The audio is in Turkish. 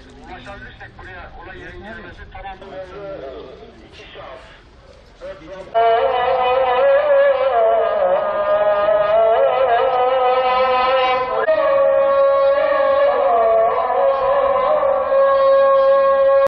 ulaşabilirsek buraya olay yeri incelemesi tamam. İki saat. Dört